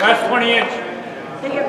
Last 20 inch. They get